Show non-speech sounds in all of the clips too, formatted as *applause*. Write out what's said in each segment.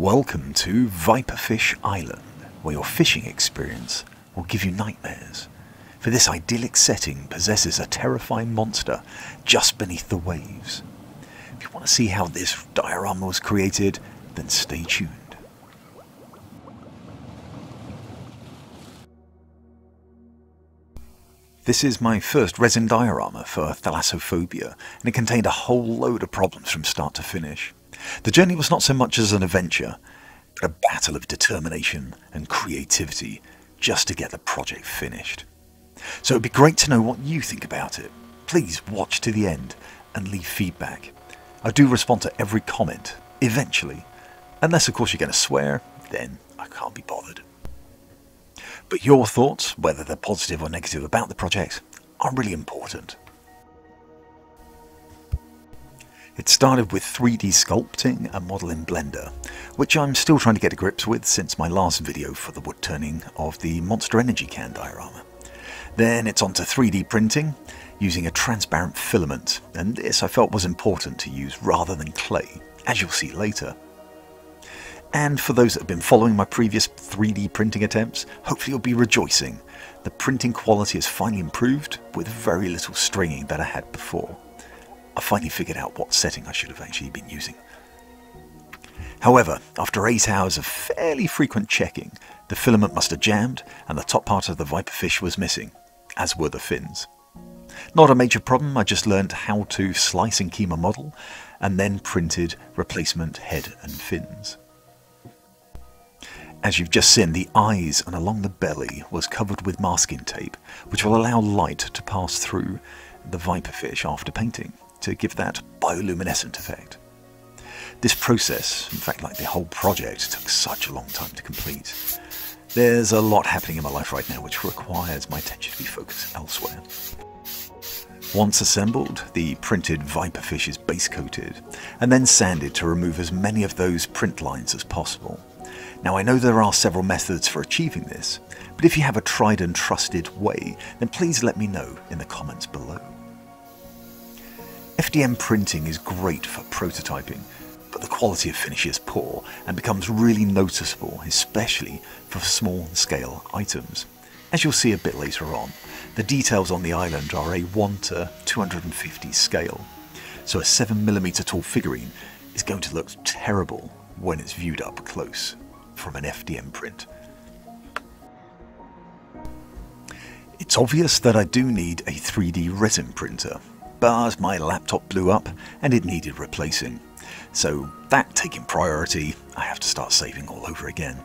Welcome to Viperfish Island, where your fishing experience will give you nightmares. For this idyllic setting possesses a terrifying monster just beneath the waves. If you want to see how this diorama was created, then stay tuned. This is my first resin diorama for Thalassophobia, and it contained a whole load of problems from start to finish. The journey was not so much as an adventure, but a battle of determination and creativity just to get the project finished. So it'd be great to know what you think about it. Please watch to the end and leave feedback. I do respond to every comment, eventually. Unless, of course, you're going to swear, then I can't be bothered. But your thoughts, whether they're positive or negative about the project, are really important. It started with 3D sculpting a model in Blender, which I'm still trying to get to grips with since my last video for the wood turning of the Monster Energy can diorama. Then it's on to 3D printing, using a transparent filament, and this I felt was important to use rather than clay, as you'll see later. And for those that have been following my previous 3D printing attempts, hopefully you'll be rejoicing. The printing quality has finally improved with very little stringing that I had before. I finally figured out what setting I should have actually been using. However, after 8 hours of fairly frequent checking, the filament must have jammed and the top part of the viperfish was missing, as were the fins. Not a major problem, I just learned how to slice and key a model and then printed replacement head and fins. As you've just seen, the eyes and along the belly was covered with masking tape, which will allow light to pass through the viperfish after painting to give that bioluminescent effect. This process, in fact like the whole project, took such a long time to complete. There's a lot happening in my life right now which requires my attention to be focused elsewhere. Once assembled, the printed viperfish is base coated and then sanded to remove as many of those print lines as possible. Now I know there are several methods for achieving this, but if you have a tried and trusted way, then please let me know in the comments below. FDM printing is great for prototyping, but the quality of finish is poor and becomes really noticeable, especially for small scale items. As you'll see a bit later on, the details on the island are a 1 to 250 scale, so a 7mm tall figurine is going to look terrible when it's viewed up close from an FDM print. It's obvious that I do need a 3D resin printer, but my laptop blew up and it needed replacing. So that taking priority, I have to start saving all over again.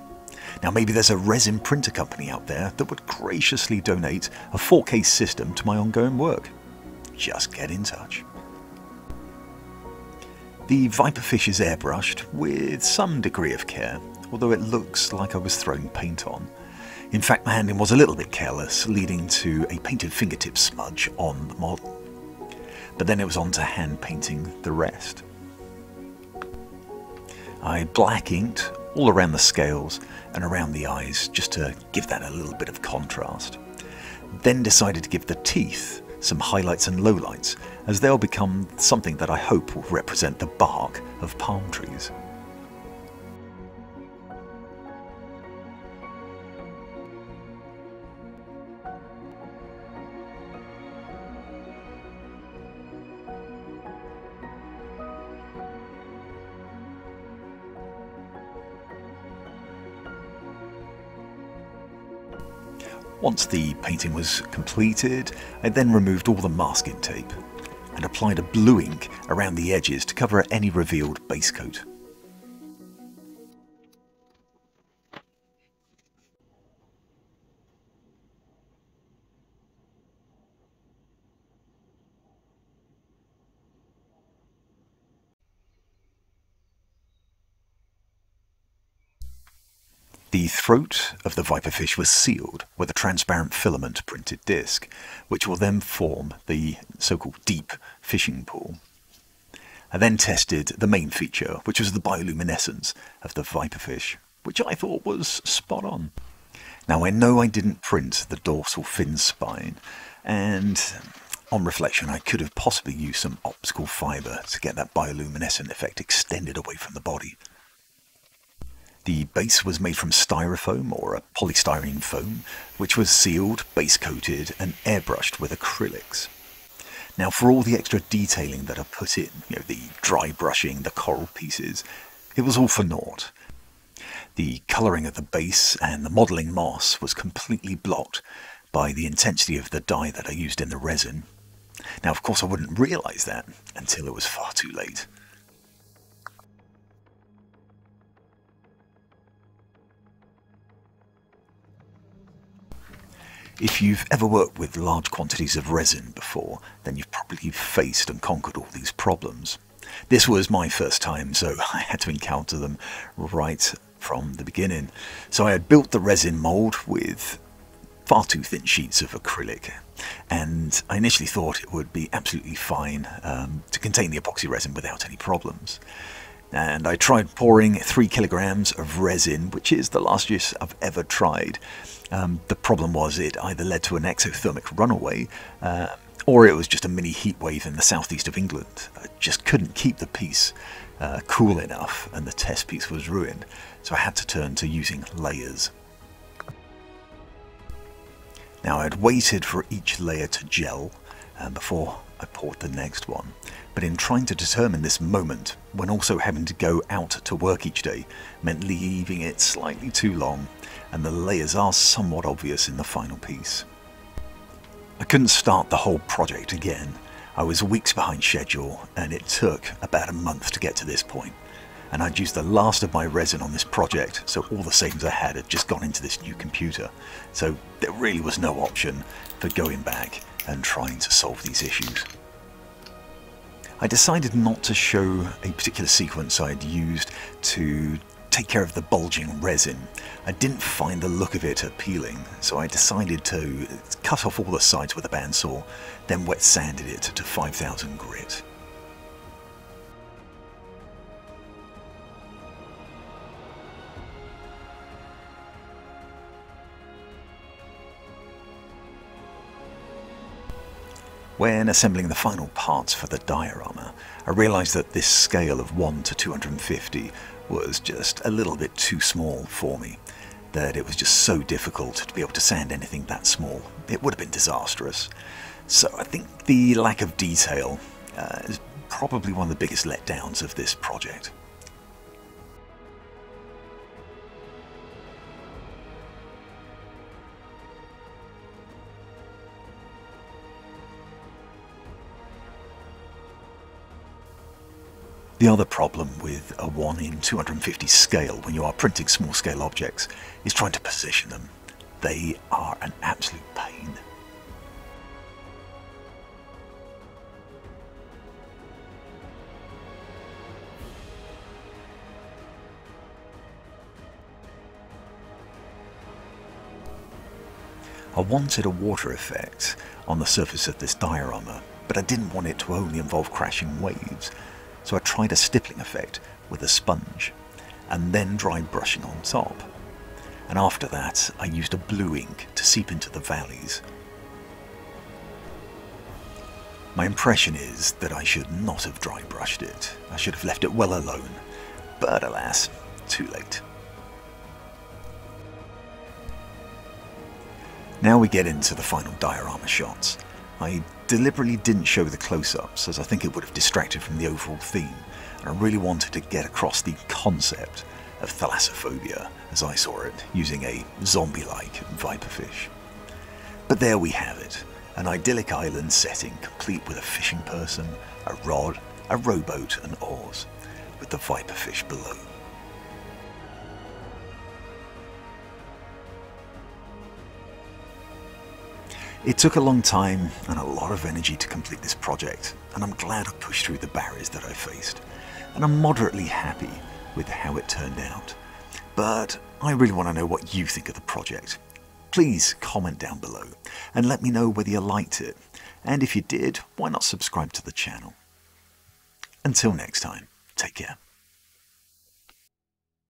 Now maybe there's a resin printer company out there that would graciously donate a 4K system to my ongoing work. Just get in touch. The Viperfish is airbrushed with some degree of care, although it looks like I was throwing paint on. In fact, my handling was a little bit careless, leading to a painted fingertip smudge on the model. But then it was on to hand painting the rest. I black inked all around the scales and around the eyes just to give that a little bit of contrast. Then decided to give the teeth some highlights and lowlights as they'll become something that I hope will represent the bark of palm trees. Once the painting was completed, I then removed all the masking tape and applied a blue ink around the edges to cover any revealed base coat. The throat of the viperfish was sealed with a transparent filament printed disc, which will then form the so-called deep fishing pool. I then tested the main feature, which was the bioluminescence of the viperfish, which I thought was spot on. Now I know I didn't print the dorsal fin spine, and on reflection I could have possibly used some optical fibre to get that bioluminescent effect extended away from the body. The base was made from styrofoam or a polystyrene foam, which was sealed, base coated, and airbrushed with acrylics. Now, for all the extra detailing that I put in, you know, the dry brushing, the coral pieces, it was all for naught. The colouring of the base and the modelling moss was completely blocked by the intensity of the dye that I used in the resin. Now, of course, I wouldn't realise that until it was far too late. If you've ever worked with large quantities of resin before, then you've probably faced and conquered all these problems. This was my first time, so *laughs* I had to encounter them right from the beginning. So I had built the resin mold with far too thin sheets of acrylic, and I initially thought it would be absolutely fine um, to contain the epoxy resin without any problems. And I tried pouring three kilograms of resin, which is the last use I've ever tried, um, the problem was it either led to an exothermic runaway uh, or it was just a mini heat wave in the southeast of England. I just couldn't keep the piece uh, cool enough and the test piece was ruined, so I had to turn to using layers. Now I'd waited for each layer to gel uh, before I poured the next one, but in trying to determine this moment, when also having to go out to work each day, meant leaving it slightly too long and the layers are somewhat obvious in the final piece. I couldn't start the whole project again. I was weeks behind schedule and it took about a month to get to this point. And I'd used the last of my resin on this project, so all the savings I had had just gone into this new computer. So there really was no option for going back and trying to solve these issues. I decided not to show a particular sequence I'd used to take care of the bulging resin. I didn't find the look of it appealing, so I decided to cut off all the sides with a bandsaw, then wet sanded it to 5000 grit. When assembling the final parts for the diorama, I realised that this scale of 1 to 250 was just a little bit too small for me. That it was just so difficult to be able to sand anything that small. It would have been disastrous. So I think the lack of detail uh, is probably one of the biggest letdowns of this project. The other problem with a 1 in 250 scale when you are printing small scale objects is trying to position them. They are an absolute pain. I wanted a water effect on the surface of this diorama, but I didn't want it to only involve crashing waves. So I tried a stippling effect with a sponge and then dry brushing on top. And after that, I used a blue ink to seep into the valleys. My impression is that I should not have dry brushed it. I should have left it well alone. But alas, too late. Now we get into the final diorama shots. I deliberately didn't show the close-ups as I think it would have distracted from the overall theme and I really wanted to get across the concept of thalassophobia as I saw it using a zombie-like viperfish. But there we have it, an idyllic island setting complete with a fishing person, a rod, a rowboat and oars, with the viperfish below. It took a long time and a lot of energy to complete this project, and I'm glad I pushed through the barriers that I faced, and I'm moderately happy with how it turned out. But I really want to know what you think of the project. Please comment down below and let me know whether you liked it, and if you did, why not subscribe to the channel. Until next time, take care.